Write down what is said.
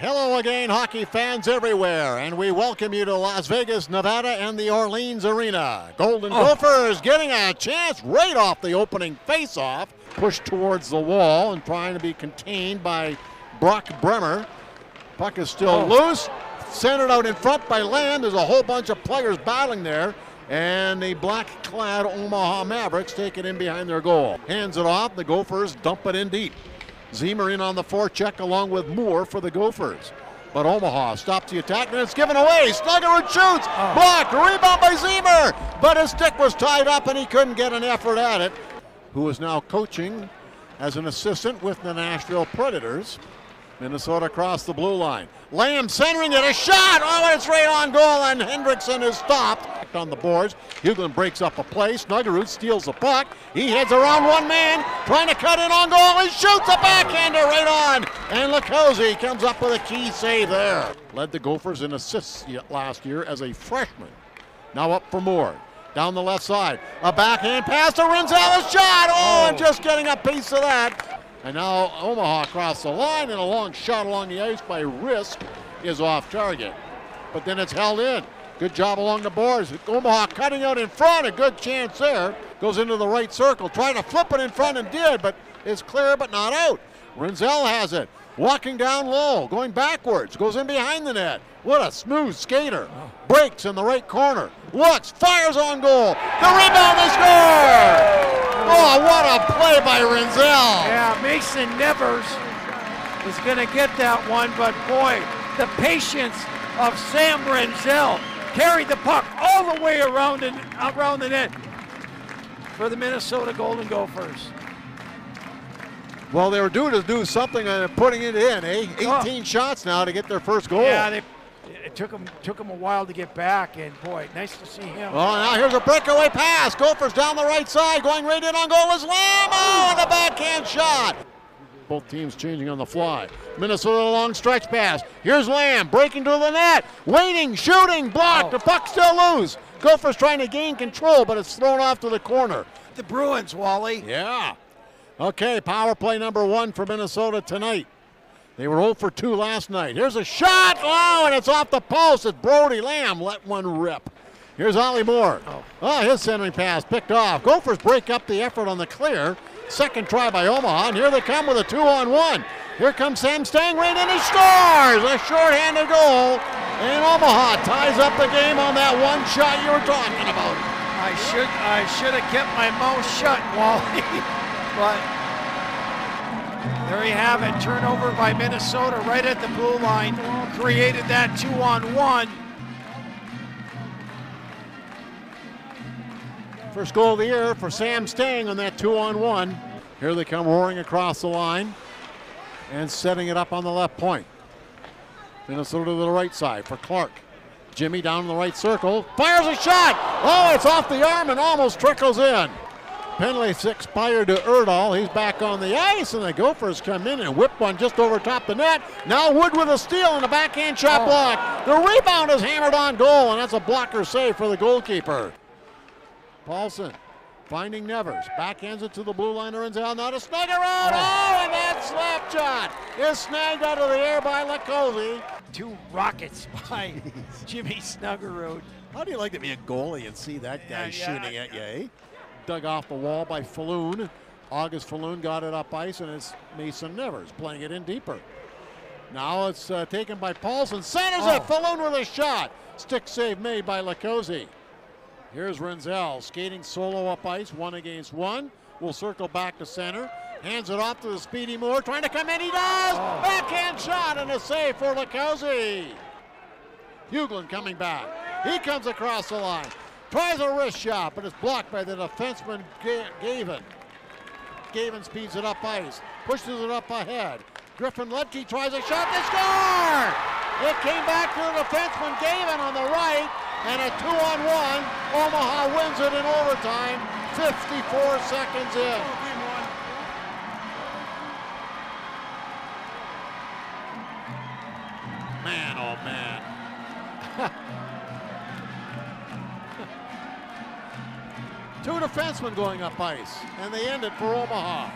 Hello again, hockey fans everywhere, and we welcome you to Las Vegas, Nevada, and the Orleans Arena. Golden Oh. Gophers getting a chance right off the opening faceoff, pushed towards the wall and trying to be contained by Brock Bremer. Puck is still Oh. loose, centered out in front by Land. There's a whole bunch of players battling there, and the black-clad Omaha Mavericks take it in behind their goal. Hands it off. The Gophers dump it in deep. Zemer in on the forecheck along with Moore for the Gophers. But Omaha stops the attack and it's given away. Snuggerud shoots. Oh. Blocked. Rebound by Zemer. But his stick was tied up and he couldn't get an effort at it. Who is now coaching as an assistant with the Nashville Predators. Minnesota across the blue line. Lamb centering it, a shot! Oh, it's right on goal, and Hendrickson is stopped. On the boards, Huglen breaks up a play. Snuggerud steals the puck. He heads around one man, trying to cut in on goal. He shoots a backhander right on, and Latkoczy comes up with a key save there. Led the Gophers in assists last year as a freshman. Now up for more. Down the left side, a backhand pass to Rinzel, a shot! Oh, and oh. just getting a piece of that. And now Omaha across the line, and a long shot along the ice by Risk is off target. But then it's held in. Good job along the boards. Omaha cutting out in front, a good chance there. Goes into the right circle, trying to flip it in front and did, but it's clear but not out. Rinzel has it. Walking down low, going backwards, goes in behind the net. What a smooth skater. Breaks in the right corner. Looks, fires on goal. The rebound, they score! Oh, what a play by Rinzel. Yeah, Mason Nevers is going to get that one, but boy, the patience of Sam Rinzel carried the puck all the way around and around the net for the Minnesota Golden Gophers. Well, they were due to do something and putting it in, eh? 18 Oh. shots now to get their first goal. Yeah, they, it took them took them a while to get back, and boy, nice to see him. Oh, now here's a breakaway pass. Gophers down the right side, going right in on goal is Lamb. Oh, and a backhand shot. Both teams changing on the fly. Minnesota long stretch pass. Here's Lamb breaking to the net, waiting, shooting, blocked. Oh. The puck still loose. Gophers trying to gain control, but it's thrown off to the corner. The Bruins, Wally. Yeah. Okay, power play number one for Minnesota tonight. They were 0 for 2 last night. Here's a shot. Oh, and it's off the post. It's Brody Lamb. Let one rip. Here's Ollie Moore. Oh. Oh, his centering pass picked off. Gophers break up the effort on the clear. Second try by Omaha, and here they come with a two on one. Here comes Sam Stange and. He scores a shorthanded goal, and Omaha ties up the game on that one shot you were talking about. I should I should have kept my mouth shut, Wally. but there you have it. Turnover by Minnesota right at the blue line. Created that two on one. First goal of the year for Sam Stange on that two on one. Here they come roaring across the line and setting it up on the left point. Minnesota to the right side for Clark. Jimmy down in the right circle. Fires a shot. Oh, it's off the arm and almost trickles in. Penalty expired to Erdahl. He's back on the ice, and the Gophers come in and whip one just over top the net. Now Wood with a steal and a backhand shot Oh. block. The rebound is hammered on goal, and that's a blocker save for the goalkeeper. Paulson finding Nevers. Backhands it to the blue line. Rinzel now to Snuggerud. Oh, and that slap shot is snagged out of the air by Latkoczy. Two rockets by Jimmy Snuggerud. How do you like to be a goalie and see that guy Yeah, yeah, shooting at you, eh? Dug off the wall by Falloon. August Falloon got it up ice, and it's Mason Nevers playing it in deeper. Now it's uh, taken by Paulson. Centers Oh. it. Falloon with a shot. Stick save made by Latkoczy. Here's Rinzel skating solo up ice, one against one. Will circle back to center. Hands it off to the speedy Moore, trying to come in. He does. Oh. Backhand shot and a save for Latkoczy. Huglen coming back. He comes across the line. Tries a wrist shot, but it's blocked by the defenseman Ga- Gavin. Gavin speeds it up ice, pushes it up ahead. Griffin Ludtke tries a shot to score! It came back to the defenseman Gavin on the right, and a two on one. Omaha wins it in overtime, 54 seconds in. Man, oh man. Two defensemen going up ice, and they end it for Omaha.